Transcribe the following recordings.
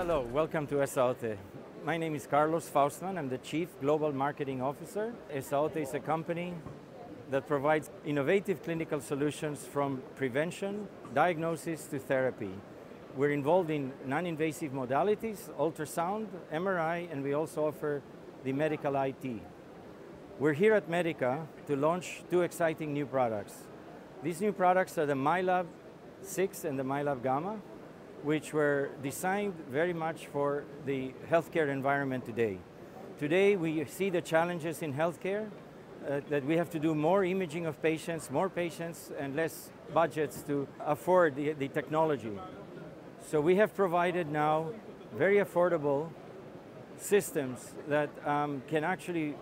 Hello, welcome to Esaote. My name is Carlos Faustmann. I'm the Chief Global Marketing Officer. Esaote is a company that provides innovative clinical solutions from prevention, diagnosis to therapy. We're involved in non-invasive modalities, ultrasound, MRI, and we also offer the medical IT. We're here at Medica to launch two exciting new products. These new products are the MyLab 6 and the MyLab Gamma, which were designed very much for the healthcare environment today. Today we see the challenges in healthcare, uh, that we have to do more imaging of patients, more patients and less budgets to afford the, the technology. So we have provided now very affordable systems that um, can actually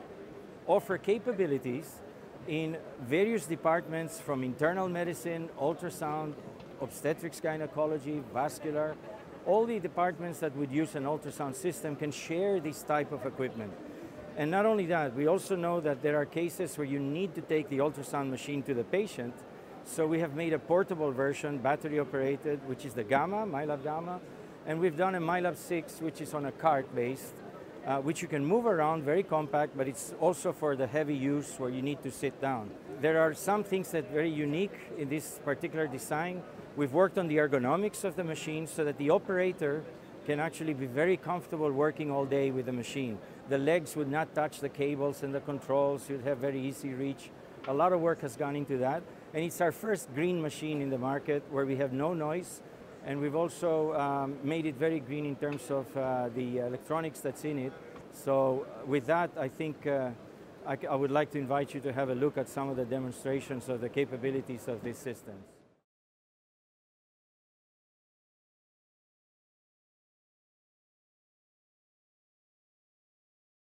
offer capabilities in various departments from internal medicine, ultrasound, obstetrics gynecology, vascular, all the departments that would use an ultrasound system can share this type of equipment. And not only that, we also know that there are cases where you need to take the ultrasound machine to the patient, so we have made a portable version, battery operated, which is the Gamma, MyLab Gamma, and we've done a MyLab 6, which is on a cart based, uh, which you can move around, very compact, but it's also for the heavy use where you need to sit down. There are some things that are very unique in this particular design. We've worked on the ergonomics of the machine so that the operator can actually be very comfortable working all day with the machine. The legs would not touch the cables and the controls, you'd have very easy reach. A lot of work has gone into that. And it's our first green machine in the market where we have no noise, and we've also um, made it very green in terms of uh, the electronics that's in it. So with that, I think uh, I, I would like to invite you to have a look at some of the demonstrations of the capabilities of these systems.